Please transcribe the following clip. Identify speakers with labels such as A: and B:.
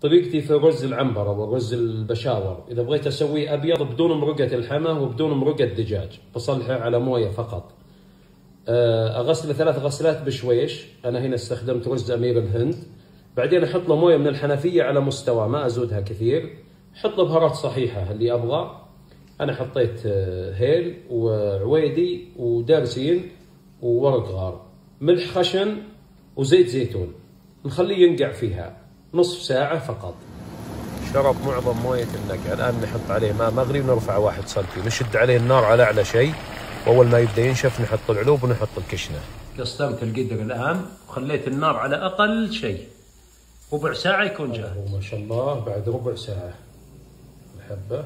A: طريقتي في رز العنبرة والرز البشاور. إذا بغيت أسويه أبيض بدون مرقة الحمى وبدون مرقة دجاج بصلحه على موية فقط. آه، أغسله ثلاث غسلات بشويش. أنا هنا استخدمت رز أمير الهند. بعدين أحط له موية من الحنفية على مستوى ما أزودها كثير. حط له بهارات صحيحة اللي أبغى. أنا حطيت آه، هيل وعويدي ودارسين وورق غار. ملح خشن وزيت زيتون. نخليه ينقع فيها. نصف ساعة فقط. شرب معظم موية النقع الآن نحط عليه ماء مغلي ونرفعه واحد سنتي نشد عليه النار على أعلى شيء. وأول ما يبدأ ينشف نحط العلوب ونحط الكشنة. قسمت القدر الآن وخليت النار على أقل شيء. ربع ساعة يكون جاهز. ما شاء الله. بعد ربع ساعة. الحبة